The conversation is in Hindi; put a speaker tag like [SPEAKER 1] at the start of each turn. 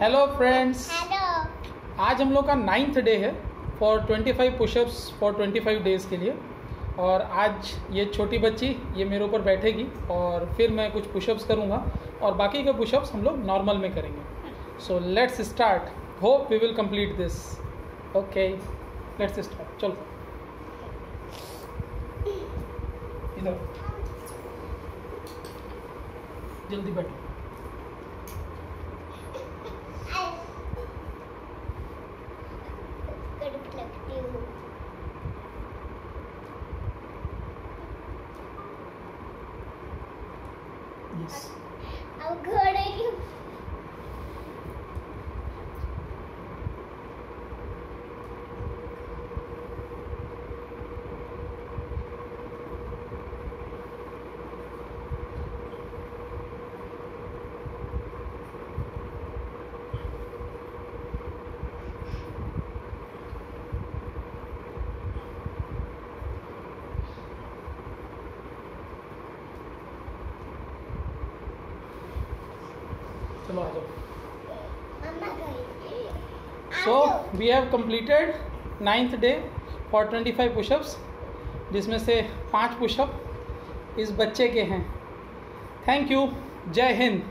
[SPEAKER 1] हेलो फ्रेंड्स
[SPEAKER 2] हेलो
[SPEAKER 1] आज हम लोग का नाइन्थ डे है फॉर 25 पुशअप्स फॉर 25 डेज़ के लिए। और आज ये छोटी बच्ची ये मेरे ऊपर बैठेगी और फिर मैं कुछ पुशअप्स करूँगा और बाकी के पुशअप्स हम लोग नॉर्मल में करेंगे। So let's start hope we will complete this okay let's start चलो। इधर। जल्दी बैठो।
[SPEAKER 2] things.
[SPEAKER 1] चलो आ जाओ so we have completed ninth day for 25 pushups जिसमें से पाँच पुशअप इस बच्चे के हैं। थैंक यू जय हिंद।